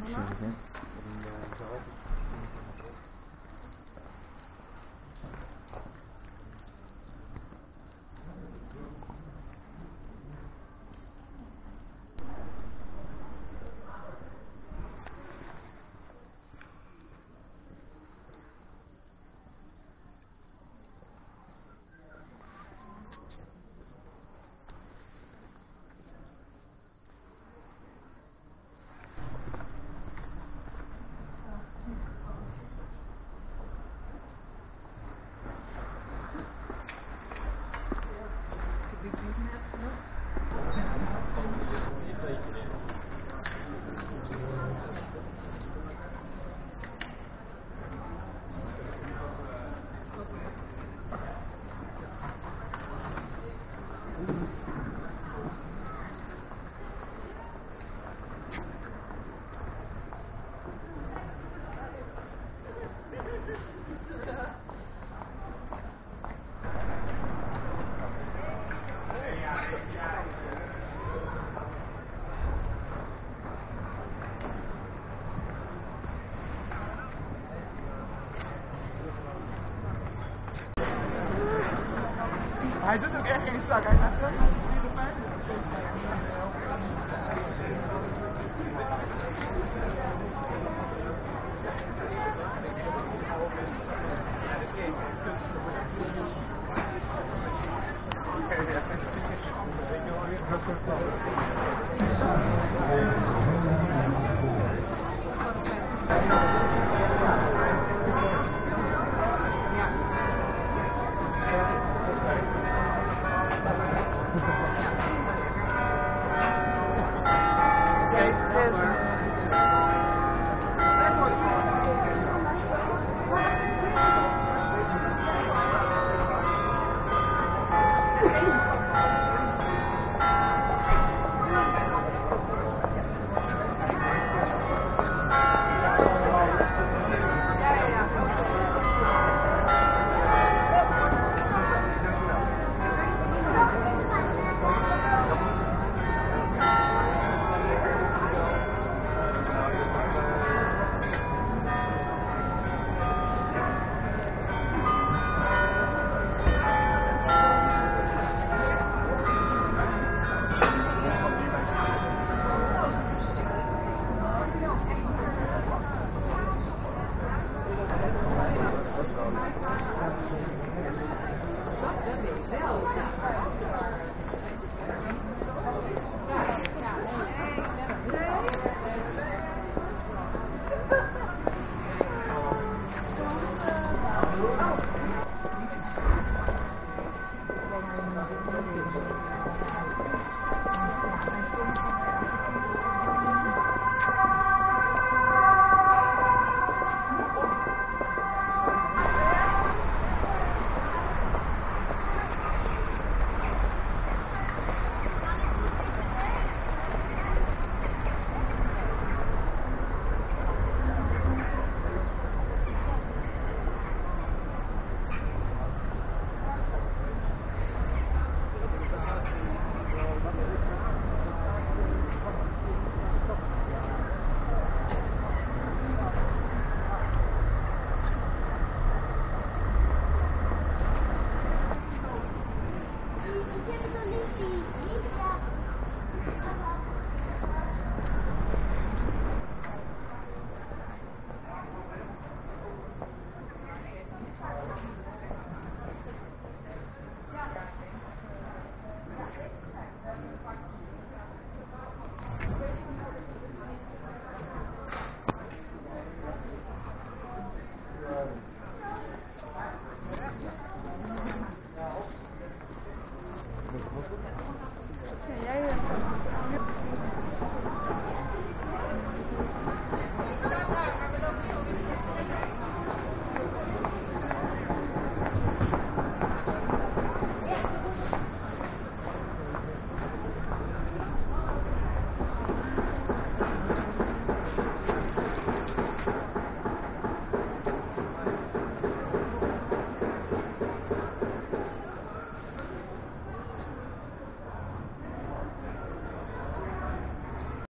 没有 Hij doet ook echt geen zak. Hij gaat zo Thank you. Network.